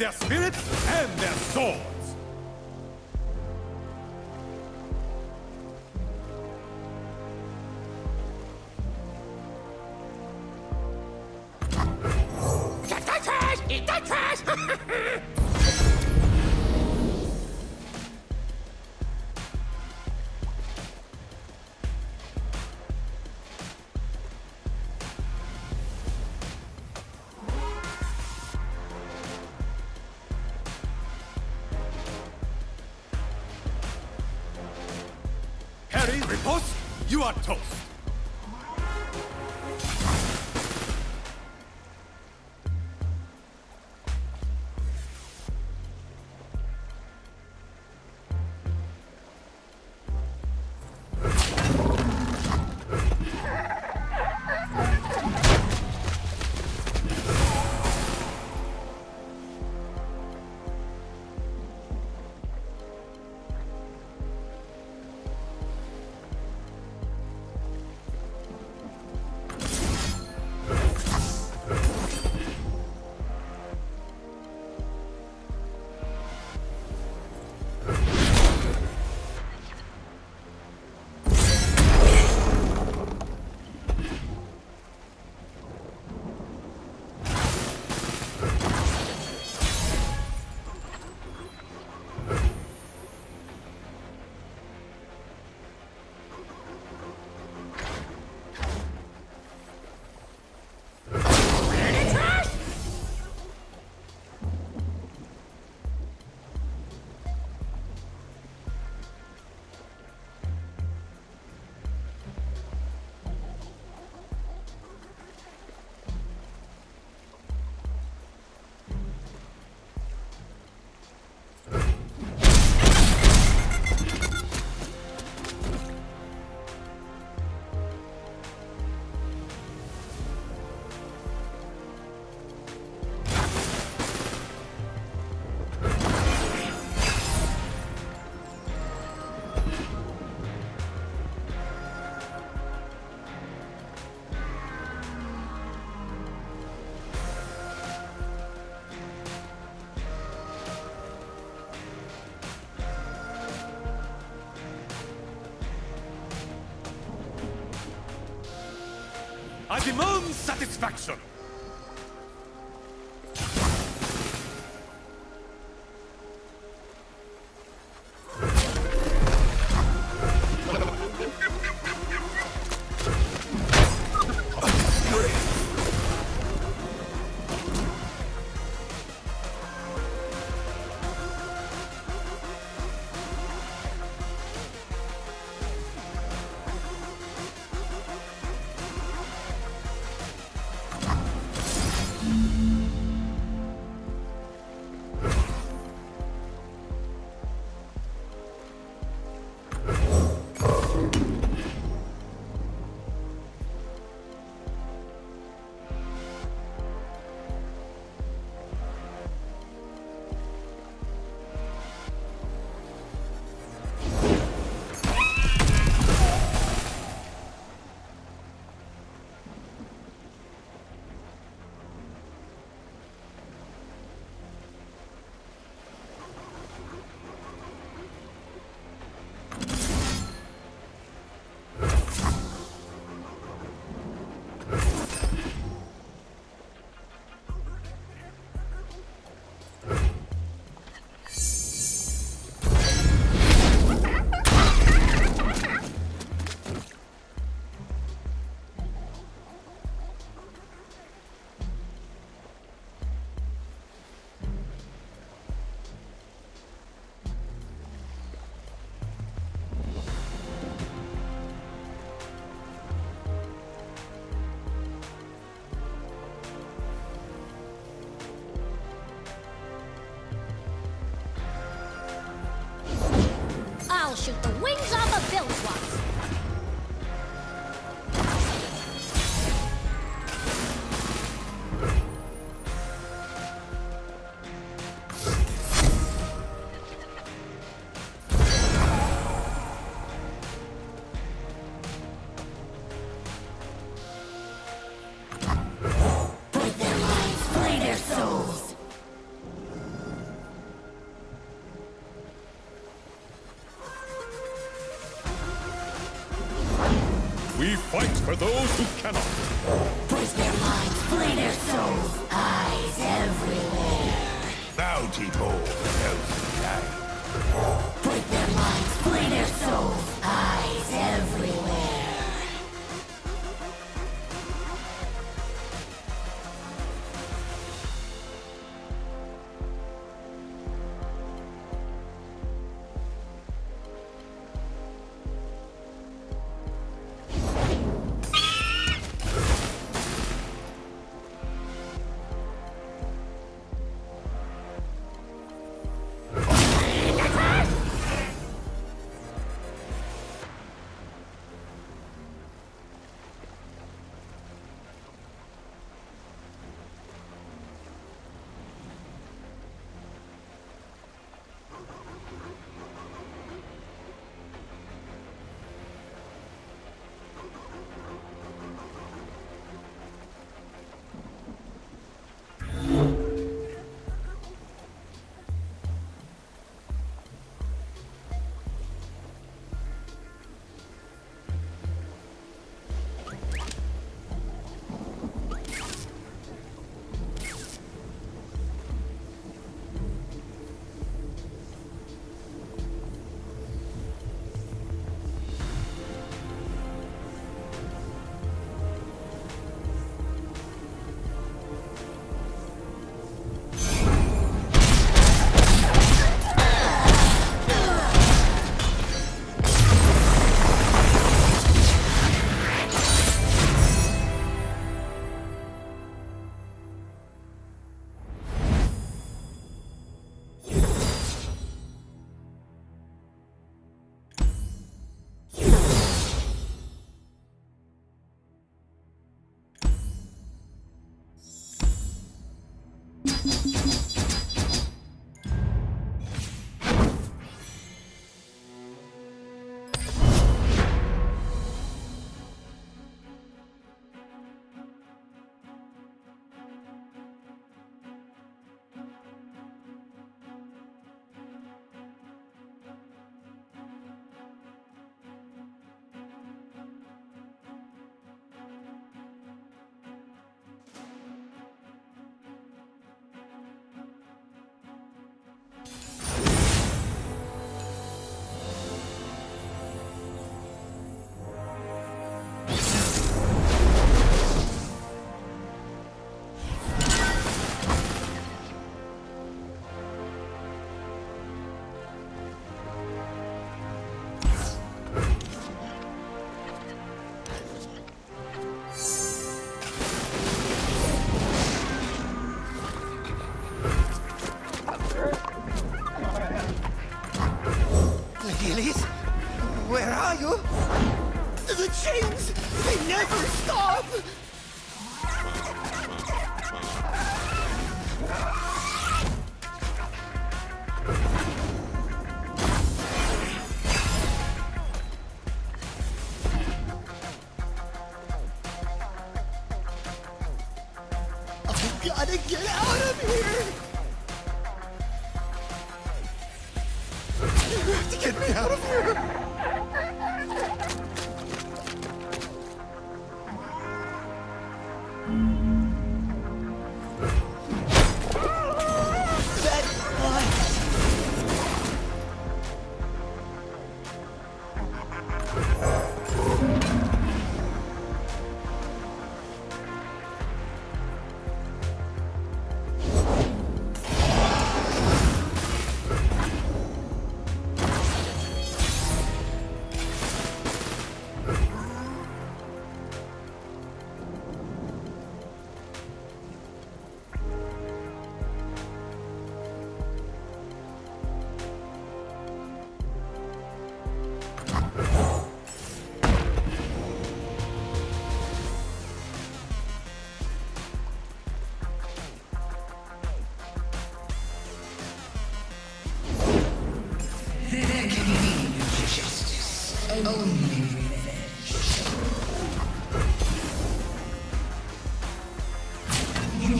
their spirits and their swords! You are toast! I demand satisfaction! Those who cannot. chains! They never stop!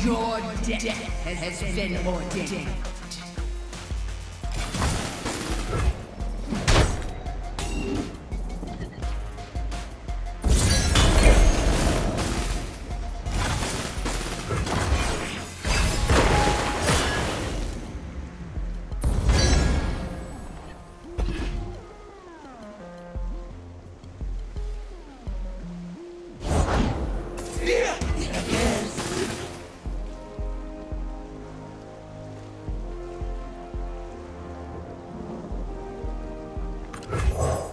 Your death has been ordained. Oh.